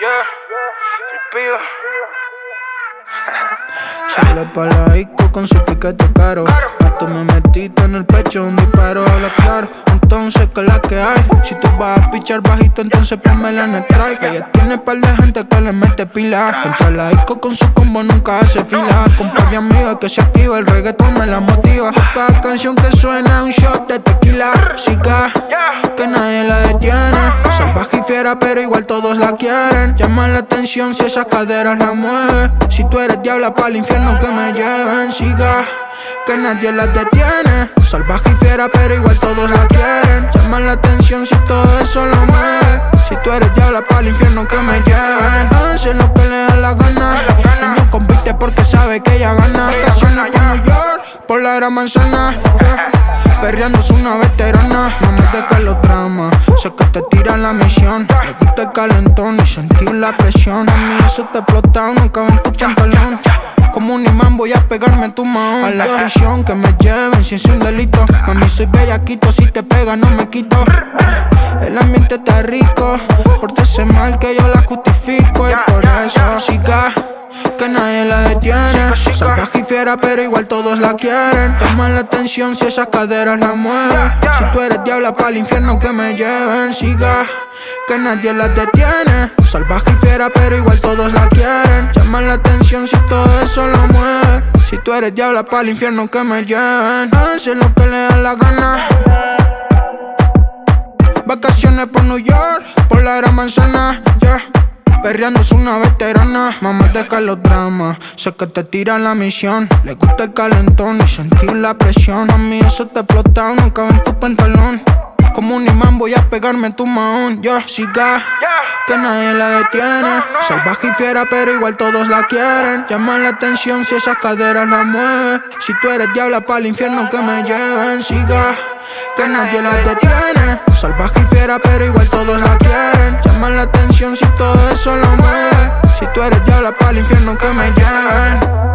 Yeah, el pío. Sale pa' la disco con su piquete caro. A me metiste en el pecho un disparo, habla claro. Entonces, que la que hay? Si tú vas a pichar bajito, entonces ponmela en el strike. Ella tiene par de gente que le mete pila. Entra la disco con su combo, nunca hace fila. Con par de que se activa, el reggaetón me la motiva. Cada canción que suena, un shot de tequila. Chica, que nadie la detiene. Salvaje y fiera, pero igual todos la quieren. Llama la atención si esas caderas la mueve. Si tú eres diabla, para el infierno que me lleven. Siga, que nadie la detiene. Salvaje y fiera, pero igual todos la quieren. Llama la atención si todo eso lo mueve. Si tú eres diabla, para el infierno que me lleven. Hace lo que le da la gana. No compite porque sabe que ella gana. Ocasiones por New York, por la gran manzana. Perreando es una veterana, no me deja los dramas. Sé que te tira la misión. Le gusta el calentón y sentir la presión. A mí eso te explota, nunca en tu pantalón. Como un imán voy a pegarme en tu mano A la prisión que me lleven si es un delito Mami soy bellaquito, si te pega no me quito El ambiente está rico Por ese mal que yo la justifico Y por eso chica que nadie la detiene. Salvaje y fiera, pero igual todos la quieren. Llama la atención si esas caderas la mueven. Si tú eres diabla para el infierno que me lleven, siga. Que nadie la detiene. Salvaje y fiera, pero igual todos la quieren. Llama la atención si todo eso lo mueve. Si tú eres diabla para el infierno que me lleven. Hace lo que le da la gana. Vacaciones por New York, por la gran manzana, yeah. Perreando es una veterana, mamá deja los dramas. Sé que te tira la misión. Le gusta el calentón y sentir la presión. A mí eso te explota, nunca en tu pantalón. Como un imán voy a pegarme tu maón. Yo, siga, que nadie la detiene. Salvaje y fiera, pero igual todos la quieren. Llama la atención si esas caderas la mueven. Si tú eres diabla para el infierno que me lleven. Siga, que nadie la detiene. Salvaje y fiera, pero igual todos la tú eres diabla para el infierno que me lleven.